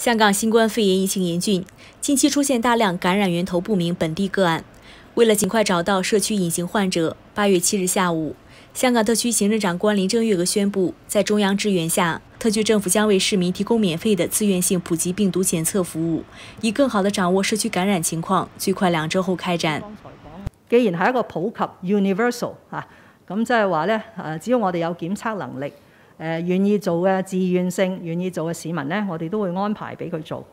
香港新冠肺炎疫情严峻，近期出现大量感染源头不明本地个案。为了尽快找到社区隐形患者，八月七日下午，香港特区行政长官林郑月娥宣布，在中央支援下，特区政府将为市民提供免费的自愿性普及病毒检测服务，以更好地掌握社區感染情況，最快兩週後開展。既然係一個普及 universal 啊，咁即係話咧，誒，只要我哋有檢測能力。誒願意做嘅自願性願意做嘅市民咧，我哋都會安排俾佢做。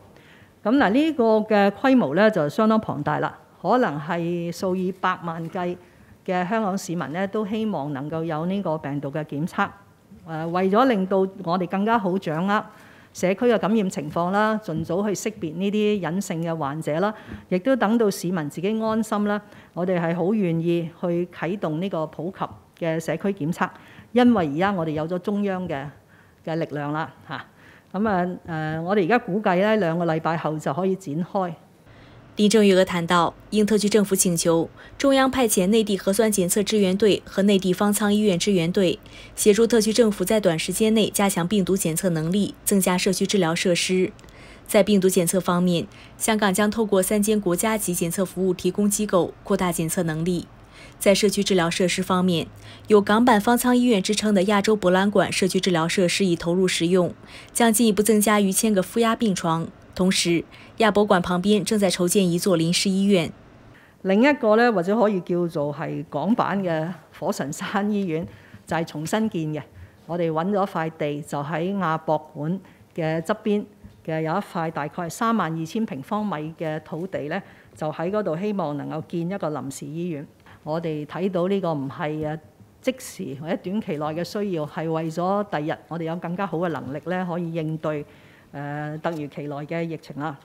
咁嗱，呢個嘅規模咧就相當龐大啦，可能係數以百萬計嘅香港市民咧都希望能夠有呢個病毒嘅檢測。誒，為咗令到我哋更加好掌握社區嘅感染情況啦，盡早去識別呢啲隱性嘅患者啦，亦都等到市民自己安心啦，我哋係好願意去啟動呢個普及嘅社區檢測。因為而家我哋有咗中央嘅嘅力量啦，嚇咁啊誒，我哋而家估計咧兩個禮拜後就可以展開。林鄭月娥談到，應特區政府請求，中央派遣內地核酸檢測支援隊和內地方艙醫院支援隊，協助特區政府在短時間內加強病毒檢測能力，增加社區治療設施。在病毒檢測方面，香港將透過三間國家級檢測服務提供機構，擴大檢測能力。在社區治療設施方面，有港版方舱醫院之稱的亞洲博覽館社區治療設施已投入使用，將進一步增加逾千個負壓病床。同時，亞博館旁邊正在籌建一座臨時醫院。另一個呢，或者可以叫做係港版嘅火神山醫院，就係重新建嘅。我哋揾咗塊地，就喺亞博館嘅側邊嘅有一塊大概係三萬二千平方米嘅土地呢，就喺嗰度希望能夠建一個臨時醫院。我哋睇到呢個唔係啊即時或者短期內嘅需要，係為咗第日我哋有更加好嘅能力咧，可以應對誒突如其來嘅疫情啦。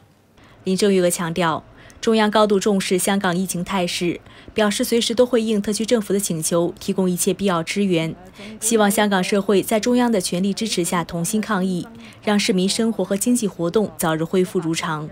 林鄭月娥強調，中央高度重視香港疫情態勢，表示隨時都會應特區政府的請求，提供一切必要支援。希望香港社會在中央的全力支持下同心抗疫，讓市民生活和經濟活動早日恢復如常。